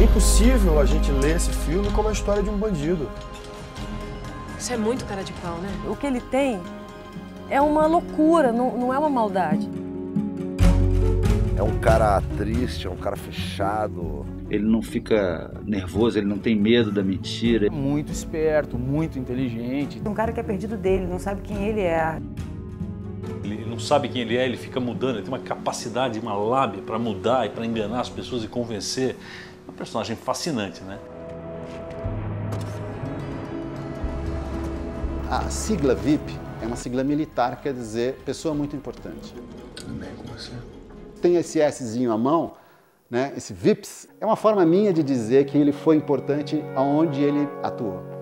É impossível a gente ler esse filme como a história de um bandido. Isso é muito cara de pau, né? O que ele tem é uma loucura, não, não é uma maldade. É um cara triste, é um cara fechado. Ele não fica nervoso, ele não tem medo da mentira. É muito esperto, muito inteligente. Um cara que é perdido dele, não sabe quem ele é. Ele não sabe quem ele é, ele fica mudando, ele tem uma capacidade, uma lábia para mudar e para enganar as pessoas e convencer. É um personagem fascinante, né? A sigla VIP é uma sigla militar, quer dizer pessoa muito importante. Tudo bem com você? Tem esse Szinho à mão, né? esse VIPS, é uma forma minha de dizer que ele foi importante aonde ele atuou.